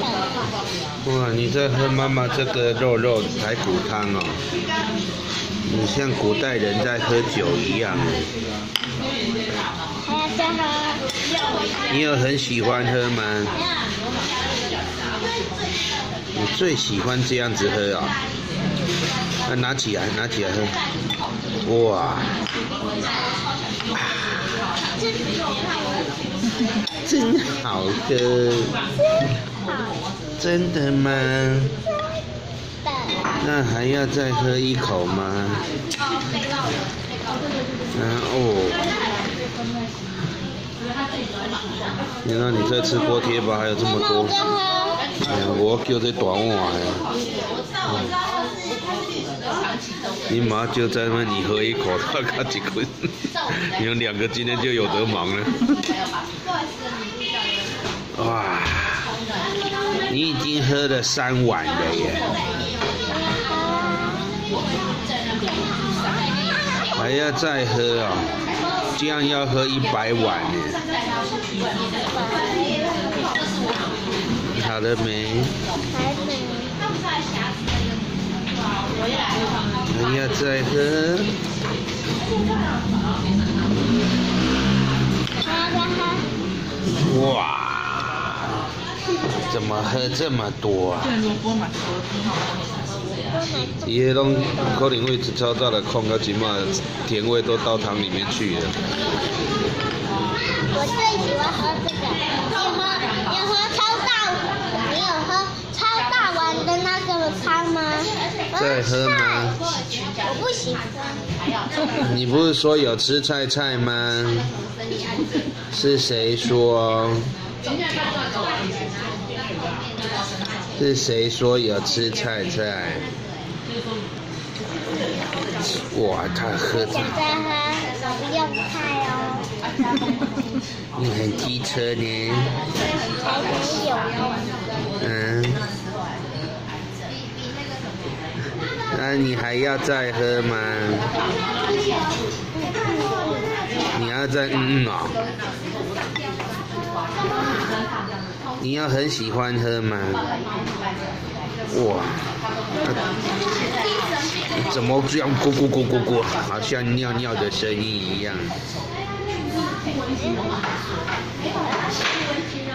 哇，你在喝妈妈这个肉肉排骨汤哦，你像古代人在喝酒一样。你有很喜欢喝吗？你最喜欢这样子喝啊、那拿起来，拿起来喝。哇，真好喝，真的吗？那还要再喝一口吗？然后，你看你在吃锅贴吧，还有这么多。哎呀，我叫这大碗呀。你妈就在那，你喝一口，他卡几口，你们两个今天就有得忙了。哇，你已经喝了三碗了耶，还要再喝啊、这样要喝一百碗呢。好了没？还没。还要再喝。哇，怎么喝这么多啊？伊迄拢可能会超早来控到即马甜味都到汤里面去了。我最喜欢喝这个。你有喝，有喝超大，你有喝超大碗的那个汤吗？在喝吗我不喜欢。你不是说有吃菜菜吗？是谁说？是谁说有吃菜菜？哇，他喝想再喝，不用菜哦。你很机车呢。才没有呢。嗯。那你还要再喝吗？你要再嗯嗯哦。你要很喜欢喝吗？哇，怎么这样咕咕咕咕咕，好像尿尿的声音一样？